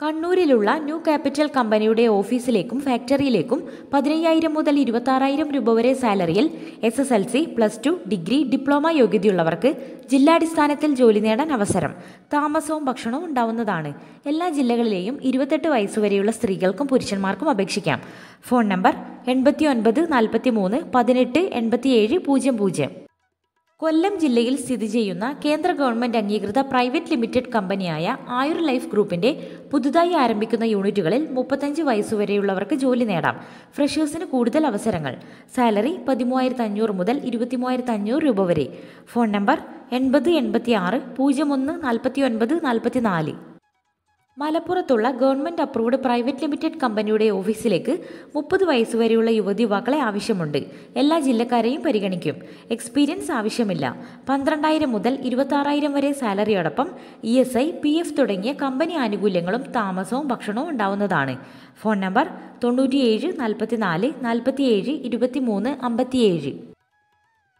കണ്ണൂരിലുള്ള new capital കമ്പനിയുടെ ഓഫീസിലേക്കും ഫാക്ടറിയിലേക്കും പതിനയ്യായിരം മുതൽ ഇരുപത്താറായിരം രൂപ വരെ സാലറിയിൽ S S L C plus two degree diploma യോഗ്യതയുള്ളവർക്ക് ജില്ലാടിസ്ഥാനത്തിൽ ജോലി നേടാൻ അവസരം. താമസവും ഭക്ഷണവും ഉണ്ടാവുന്നതാണ്. എല്ലാ ജില്ലകളിലെയും ഇരുപത്തെട്ട് വയസ്സുവരെയുള്ള സ്ത്രീകൾക്കും പുരുഷന്മാർക്കും അപേക്ഷിക്കാം. ഫോൺ നമ്പർ എൺപത്തി ഒൻപത് നാൽപ്പത്തി മൂന്ന് പതിനെട്ട് എൺപത്തിയേഴ് പൂജ്യം പൂജ്യം. കൊല്ലം ജില്ലയിൽ സ്ഥിതി ചെയ്യുന്ന കേന്ദ്ര ഗവൺമെന്റ് അംഗീകൃത പ്രൈവറ്റ് ലിമിറ്റഡ് കമ്പനിയായ ആയുർ ലൈഫ് ഗ്രൂപ്പിന്റെ പുതുതായി ആരംഭിക്കുന്ന യൂണിറ്റുകളിൽ മുപ്പത്തഞ്ച് വയസ്സുവരെയുള്ളവർക്ക് ജോലി നേടാം. ഫ്രഷേഴ്സിന് കൂടുതൽ അവസരങ്ങൾ. സാലറി പതിമൂവായിരത്തി അഞ്ഞൂറ് മുതൽ ഇരുപത്തിമൂവായിരത്തി അഞ്ഞൂറ് രൂപ വരെ. ഫോൺ നമ്പർ എൺപത് എൺപത്തി ആറ് പൂജ്യം ഒന്ന് നാൽപ്പത്തി ഒൻപത് നാൽപ്പത്തി നാല് മലപ്പുറത്തുള്ള ഗവൺമെന്റ് അപ്രൂവ്ഡ് പ്രൈവറ്റ് ലിമിറ്റഡ് കമ്പനിയുടെ ഓഫീസിലേക്ക് മുപ്പത് വയസ്സുവരെയുള്ള യുവതി യുവാക്കളെ ആവശ്യമുണ്ട്. എല്ലാ ജില്ലക്കാരെയും പരിഗണിക്കും. എക്സ്പീരിയൻസ് ആവശ്യമില്ല. പന്ത്രണ്ടായിരം മുതൽ ഇരുപത്താറായിരം വരെ സാലറിയോടൊപ്പം E S I P F തുടങ്ങിയ കമ്പനി ആനുകൂല്യങ്ങളും താമസവും ഭക്ഷണവും ഉണ്ടാവുന്നതാണ്. ഫോൺ നമ്പർ തൊണ്ണൂറ്റിയേഴ് നാൽപ്പത്തിനാല് നാൽപ്പത്തിയേഴ് ഇരുപത്തിമൂന്ന് അമ്പത്തിയേഴ്.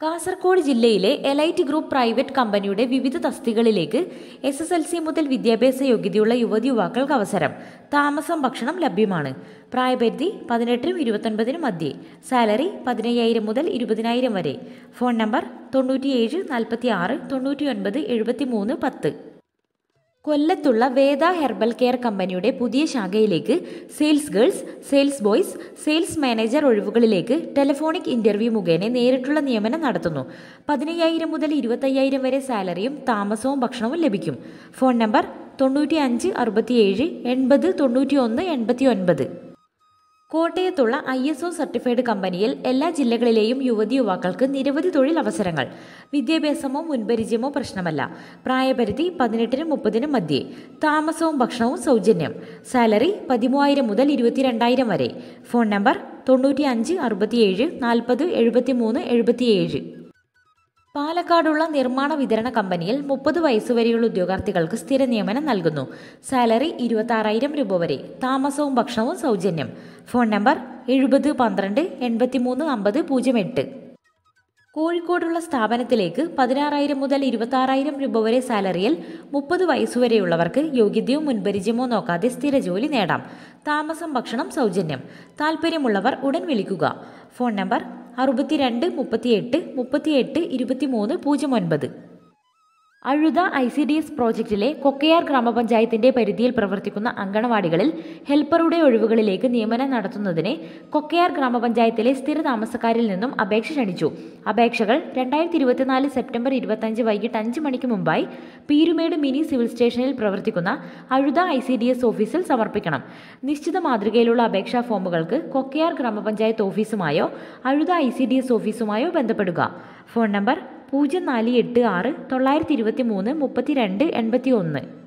കാസർഗോഡ് ജില്ലയിലെ എലൈറ്റ് ഗ്രൂപ്പ് പ്രൈവറ്റ് കമ്പനിയുടെ വിവിധ തസ്തികളിലേക്ക് എസ് എസ് എൽ സി മുതൽ വിദ്യാഭ്യാസ യോഗ്യതയുള്ള യുവതി യുവാക്കൾക്ക് അവസരം. താമസം ഭക്ഷണം ലഭ്യമാണ്. പ്രായപരിധി പതിനെട്ടിനും ഇരുപത്തൊൻപതിനും മധ്യേ. സാലറി പതിനയ്യായിരം മുതൽ ഇരുപതിനായിരം വരെ. ഫോൺ നമ്പർ തൊണ്ണൂറ്റിയേഴ് നാൽപ്പത്തി ആറ് തൊണ്ണൂറ്റി ഒൻപത് എഴുപത്തി മൂന്ന് പത്ത്. കൊല്ലത്തുള്ള വേദ ഹെർബൽ കെയർ കമ്പനിയുടെ പുതിയ ശാഖയിലേക്ക് sales girls sales boys sales manager ഒഴിവുകളിലേക്ക് telephonic interview മുഖേന നേരിട്ടുള്ള നിയമനം നടത്തുന്നു. പതിനയ്യായിരം മുതൽ ഇരുപത്തയ്യായിരം വരെ സാലറിയും താമസവും ഭക്ഷണവും ലഭിക്കും. ഫോൺ നമ്പർ തൊണ്ണൂറ്റി അഞ്ച് അറുപത്തിയേഴ് എൺപത് തൊണ്ണൂറ്റി ഒന്ന് എൺപത്തി ഒൻപത് കോട്ടയത്തുള്ള ഐ എസ് ഒ സർട്ടിഫൈഡ് കമ്പനിയിൽ എല്ലാ ജില്ലകളിലെയും യുവതി യുവാക്കൾക്ക് നിരവധി തൊഴിലവസരങ്ങൾ. വിദ്യാഭ്യാസമോ മുൻപരിചയമോ പ്രശ്നമല്ല. പ്രായപരിധി പതിനെട്ടിനും മുപ്പതിനും മധ്യേ. താമസവും ഭക്ഷണവും സൗജന്യം. സാലറി പതിമൂവായിരം മുതൽ ഇരുപത്തിരണ്ടായിരം വരെ. ഫോൺ നമ്പർ തൊണ്ണൂറ്റി അഞ്ച് അറുപത്തിയേഴ് നാൽപ്പത് എഴുപത്തിമൂന്ന് എഴുപത്തിയേഴ്. പാലക്കാടുള്ള നിർമ്മാണ വിതരണ കമ്പനിയിൽ മുപ്പത് വയസ്സുവരെയുള്ള ഉദ്യോഗാർത്ഥികൾക്ക് സ്ഥിര നിയമനം നൽകുന്നു. സാലറി ഇരുപത്താറായിരം രൂപ വരെ. താമസവും ഭക്ഷണവും സൗജന്യം. ഫോൺ നമ്പർ എഴുപത് പന്ത്രണ്ട് എൺപത്തിമൂന്ന് അമ്പത് പൂജ്യം എട്ട്. കോഴിക്കോടുള്ള സ്ഥാപനത്തിലേക്ക് പതിനാറായിരം മുതൽ ഇരുപത്താറായിരം രൂപ വരെ സാലറിയിൽ മുപ്പത് വയസ്സുവരെയുള്ളവർക്ക് യോഗ്യതയോ മുൻപരിചയമോ നോക്കാതെ സ്ഥിര ജോലി നേടാം. താമസം ഭക്ഷണം സൗജന്യം. താൽപ്പര്യമുള്ളവർ ഉടൻ വിളിക്കുക. ഫോൺ നമ്പർ അറുപത്തിരണ്ട് മുപ്പത്തിയെട്ട് മുപ്പത്തിയെട്ട് ഇരുപത്തിമൂന്ന് പൂജ്യം ഒൻപത്. Azhutha I C D S പ്രോജക്റ്റിലെ Kokkayar ഗ്രാമപഞ്ചായത്തിന്റെ പരിധിയിൽ പ്രവർത്തിക്കുന്ന അങ്കണവാടികളിൽ ഹെൽപ്പറുടെ ഒഴിവുകളിലേക്ക് നിയമനം നടത്തുന്നതിന് കൊക്കയാർ ഗ്രാമപഞ്ചായത്തിലെ സ്ഥിര താമസക്കാരിൽ നിന്നും അപേക്ഷ ക്ഷണിച്ചു. അപേക്ഷകൾ രണ്ടായിരത്തി ഇരുപത്തിനാല് സെപ്റ്റംബർ ഇരുപത്തഞ്ച് വൈകിട്ട് അഞ്ച് മണിക്ക് മുമ്പായി പീരുമേട് മിനി സിവിൽ സ്റ്റേഷനിൽ പ്രവർത്തിക്കുന്ന Azhutha I C D S ഓഫീസിൽ സമർപ്പിക്കണം. നിശ്ചിത മാതൃകയിലുള്ള അപേക്ഷാ ഫോമുകൾക്ക് കൊക്കയാർ ഗ്രാമപഞ്ചായത്ത് ഓഫീസുമായോ Azhutha I C D S ഓഫീസുമായോ ബന്ധപ്പെടുക. ഫോൺ നമ്പർ പൂജ്യം നാല് എട്ട് ആറ് തൊള്ളായിരത്തി ഇരുപത്തി മൂന്ന് മുപ്പത്തി രണ്ട് എൺപത്തി ഒന്ന്